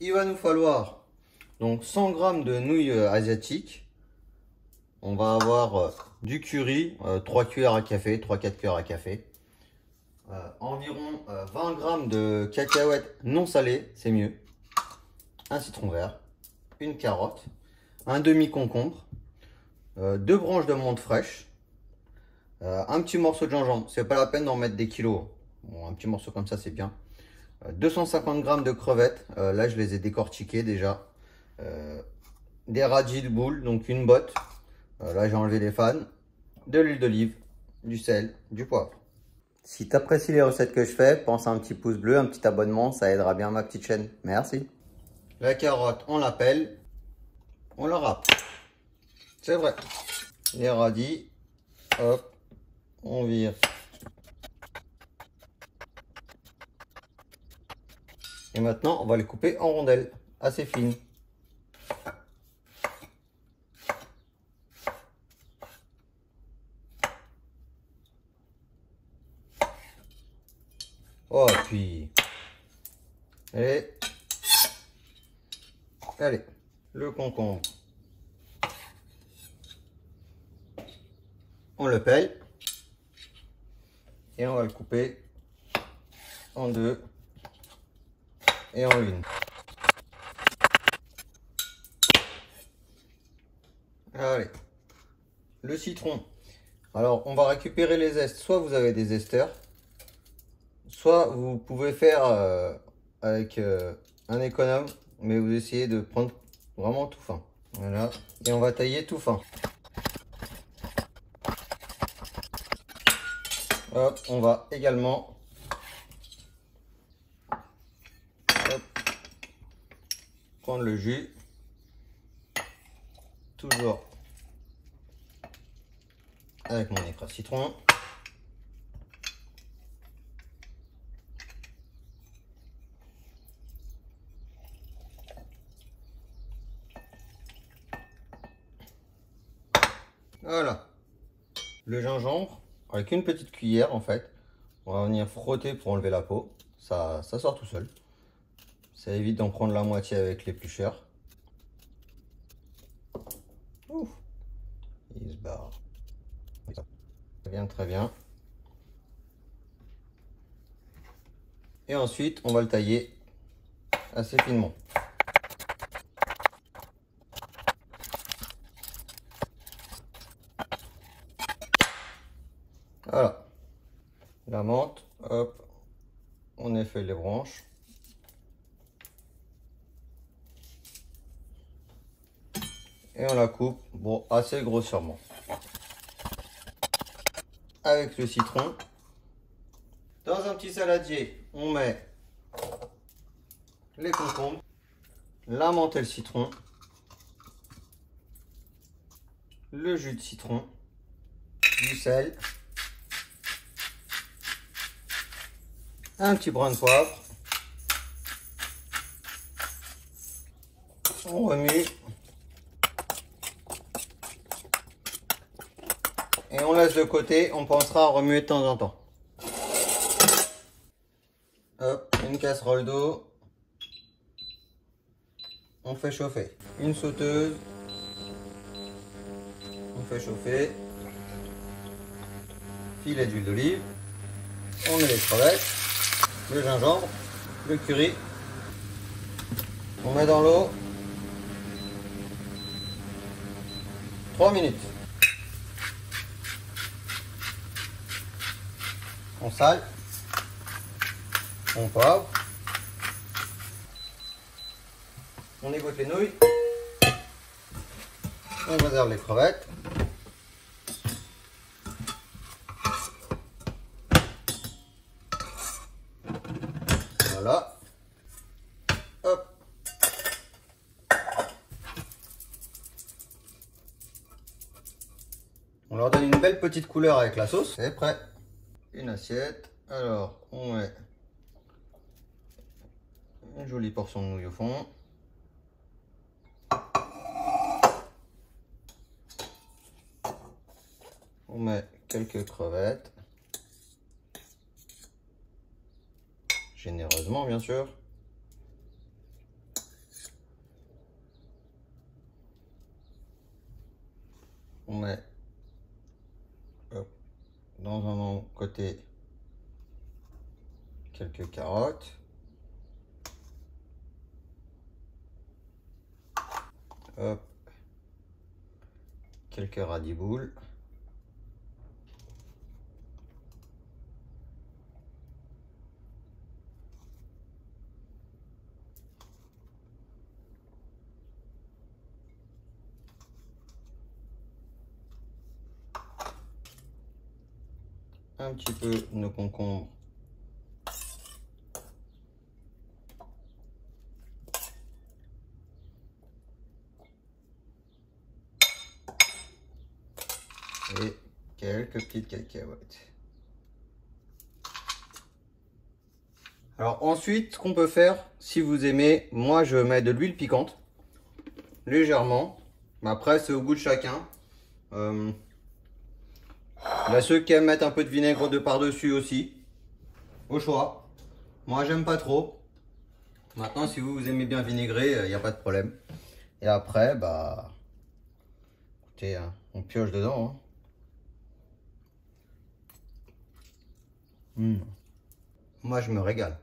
il va nous falloir donc 100 g de nouilles euh, asiatiques. On va avoir euh, du curry, 3 cuillères à café, 3-4 cuillères à café. environ 20 g de cacahuètes non salées, c'est mieux. Un citron vert, une carotte, un demi concombre, deux branches de menthe fraîche, un petit morceau de gingembre. C'est pas la peine d'en mettre des kilos. un petit morceau comme ça, c'est bien. 250 g de crevettes. Euh, là, je les ai décortiquées déjà. Euh, des radis de boule, donc une botte. Euh, là, j'ai enlevé les fans. De l'huile d'olive, du sel, du poivre. Si tu apprécies les recettes que je fais, pense à un petit pouce bleu, un petit abonnement, ça aidera bien ma petite chaîne. Merci. La carotte, on l'appelle, on la râpe. C'est vrai. Les radis, hop, on vire Et maintenant, on va les couper en rondelles assez fines. Oh, puis... Allez, le concombre. On le pèle. Et on va le couper en deux et en une. Allez, le citron. Alors, on va récupérer les zestes. Soit vous avez des esters, soit vous pouvez faire euh, avec euh, un économe, mais vous essayez de prendre vraiment tout fin. Voilà, et on va tailler tout fin. On va également le jus. Toujours avec mon écran citron. Voilà. Le gingembre, avec une petite cuillère en fait. On va venir frotter pour enlever la peau. Ça sort tout seul. Ça évite d'en prendre la moitié avec l'éplucheur. Ouf, il se barre. Très bien, très bien. Et ensuite, on va le tailler assez finement. Voilà. La menthe, hop, on effeuille les branches. Et on la coupe bon assez grossièrement. Avec le citron. Dans un petit saladier on met les concombres la menthe et le citron le jus de citron du sel un petit brin de poivre. On remue et on laisse de côté. On pensera à remuer de temps en temps. Une casserole d'eau. On fait chauffer une sauteuse. On fait chauffer. Filet d'huile d'olive. On met les crevettes, le gingembre, le curry. On met dans l'eau. 3 minutes. On sale, on poivre, on égoutte les nouilles, on réserve les crevettes. Voilà. Hop. On leur donne une belle petite couleur avec la sauce. C'est prêt une assiette. Alors, on met une jolie portion de nouilles au fond. On met quelques crevettes. Généreusement, bien sûr. On met dans un côté quelques carottes. Hop. Quelques radiboules. Un petit peu de concombre et quelques petites cacahuètes. Alors ensuite, ce qu'on peut faire, si vous aimez, moi je mets de l'huile piquante, légèrement. Mais après, c'est au goût de chacun. Euh, il a ceux qui aiment mettre un peu de vinaigre de par-dessus aussi. Au choix. Moi, j'aime pas trop. Maintenant, si vous, aimez bien vinaigré, il euh, n'y a pas de problème. Et après, bah... Écoutez, hein, on pioche dedans. Hein. Hmm. Moi, je me régale.